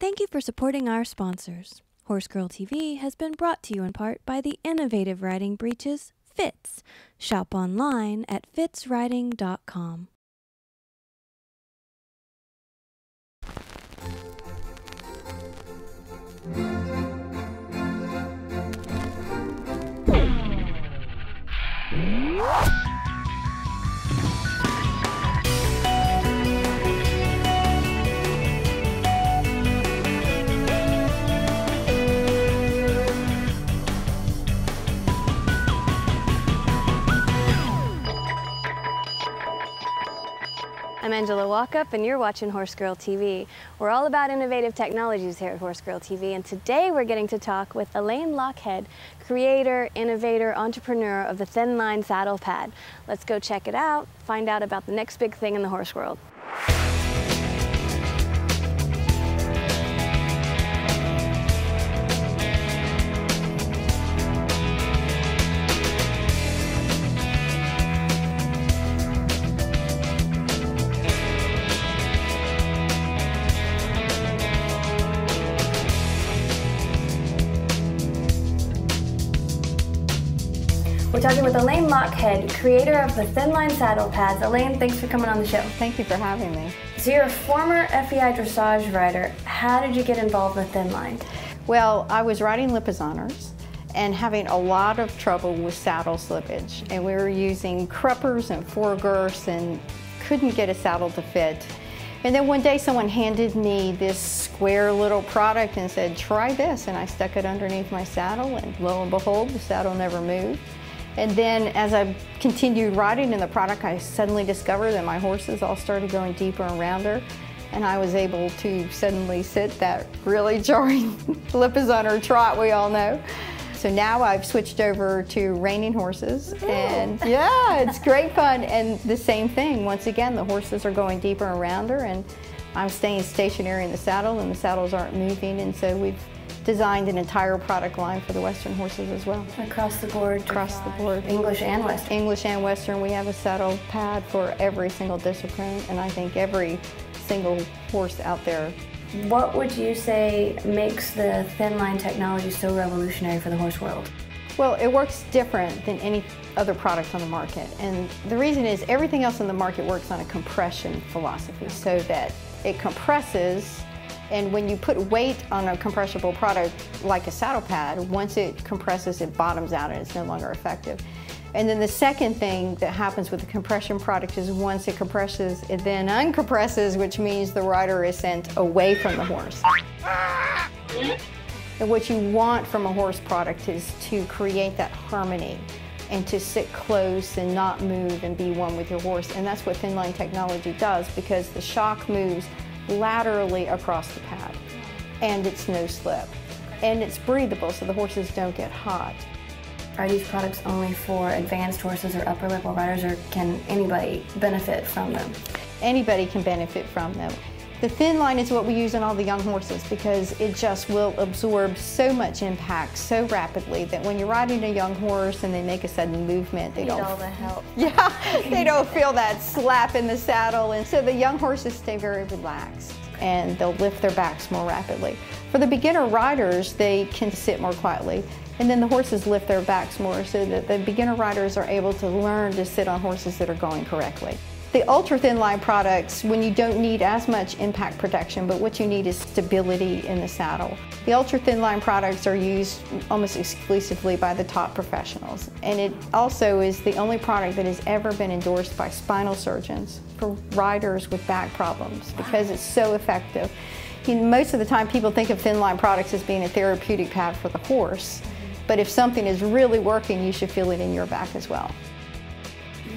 Thank you for supporting our sponsors. Horse Girl TV has been brought to you in part by the innovative riding breeches, Fits. Shop online at fitsriding.com. Angela Walkup, and you're watching Horse Girl TV. We're all about innovative technologies here at Horse Girl TV, and today we're getting to talk with Elaine Lochhead, creator, innovator, entrepreneur of the Thin Line Saddle Pad. Let's go check it out, find out about the next big thing in the horse world. We're talking with Elaine Lochhead, creator of the Thin Line Saddle Pads. Elaine, thanks for coming on the show. Thank you for having me. So you're a former FEI dressage rider. How did you get involved with Thin Line? Well, I was riding Lipizzaners and having a lot of trouble with saddle slippage. And we were using cruppers and foregirths and couldn't get a saddle to fit. And then one day someone handed me this square little product and said, try this. And I stuck it underneath my saddle and lo and behold, the saddle never moved. And then as I continued riding in the product, I suddenly discovered that my horses all started going deeper and rounder. And I was able to suddenly sit that really jarring Lipizzaner trot we all know. So now I've switched over to reining horses and yeah, it's great fun. And the same thing, once again, the horses are going deeper and rounder and I'm staying stationary in the saddle and the saddles aren't moving. And so we've designed an entire product line for the Western horses as well. Across the board? Across the board. English and Western? English and Western. We have a saddle pad for every single discipline, and I think every single horse out there. What would you say makes the thin line technology so revolutionary for the horse world? Well, it works different than any other product on the market. And the reason is everything else in the market works on a compression philosophy so that it compresses and when you put weight on a compressible product like a saddle pad, once it compresses, it bottoms out and it's no longer effective. And then the second thing that happens with the compression product is once it compresses, it then uncompresses, which means the rider is sent away from the horse. And what you want from a horse product is to create that harmony and to sit close and not move and be one with your horse. And that's what thin line technology does because the shock moves laterally across the pad and it's no slip. And it's breathable so the horses don't get hot. Are these products only for advanced horses or upper level riders or can anybody benefit from them? Anybody can benefit from them. The thin line is what we use on all the young horses because it just will absorb so much impact so rapidly that when you're riding a young horse and they make a sudden movement, they Need don't. all the help. Yeah, they don't feel that slap in the saddle, and so the young horses stay very relaxed and they'll lift their backs more rapidly. For the beginner riders, they can sit more quietly. And then the horses lift their backs more so that the beginner riders are able to learn to sit on horses that are going correctly. The ultra thin line products, when you don't need as much impact protection, but what you need is stability in the saddle. The ultra thin line products are used almost exclusively by the top professionals. And it also is the only product that has ever been endorsed by spinal surgeons for riders with back problems because it's so effective. You know, most of the time people think of thin line products as being a therapeutic pad for the horse. But if something is really working, you should feel it in your back as well.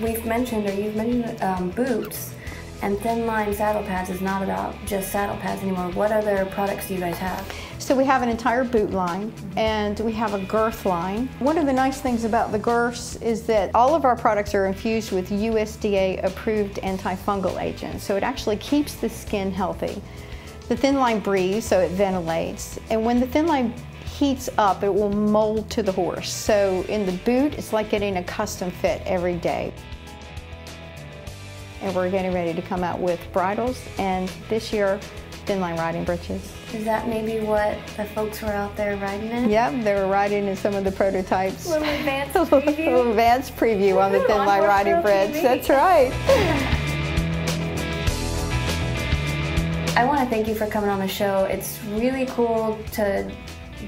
We've mentioned, or you've mentioned um, boots, and thin line saddle pads is not about just saddle pads anymore. What other products do you guys have? So we have an entire boot line and we have a girth line. One of the nice things about the girths is that all of our products are infused with USDA approved antifungal agents. So it actually keeps the skin healthy. The thin line breathes, so it ventilates. And when the thin line heats up, it will mold to the horse. So in the boot, it's like getting a custom fit every day. And we're getting ready to come out with bridles. And this year, thin line riding breeches. Is that maybe what the folks were out there riding in? Yep, they were riding in some of the prototypes. Little advanced preview. Little advanced preview on the thin On line riding. TV. That's right. I want to thank you for coming on the show. It's really cool to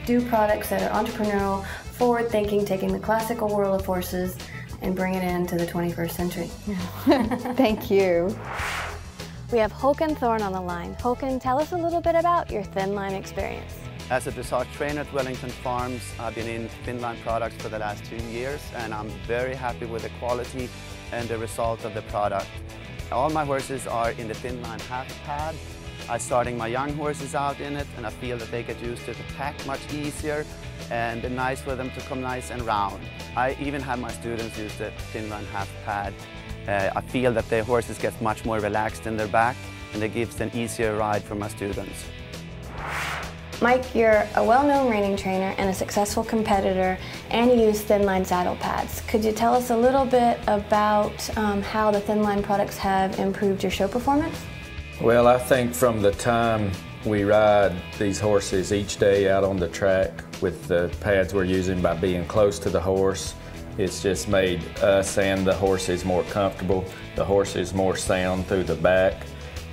do products that are entrepreneurial, forward thinking, taking the classical world of horses and bring it into the 21st century. Thank you. We have Håkan Thorne on the line. Håkan, tell us a little bit about your thin line experience. As a dressage trainer at Wellington Farms, I've been in thin line products for the last two years and I'm very happy with the quality and the result of the product. All my horses are in the thin line half pad. I'm starting my young horses out in it and I feel that they get used to the pack much easier and it's nice for them to come nice and round. I even have my students use the thin line half pad. Uh, I feel that their horses get much more relaxed in their back and it gives an easier ride for my students. Mike, you're a well-known reining trainer and a successful competitor, and you use thin line saddle pads. Could you tell us a little bit about um, how the thin line products have improved your show performance? Well, I think from the time we ride these horses each day out on the track with the pads we're using by being close to the horse, it's just made us and the horses more comfortable. The horses more sound through the back,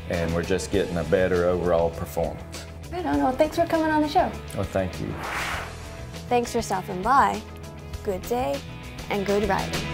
and we're just getting a better overall performance. Right on. Well, thanks for coming on the show. Well, thank you. Thanks for stopping by. Good day and good riding.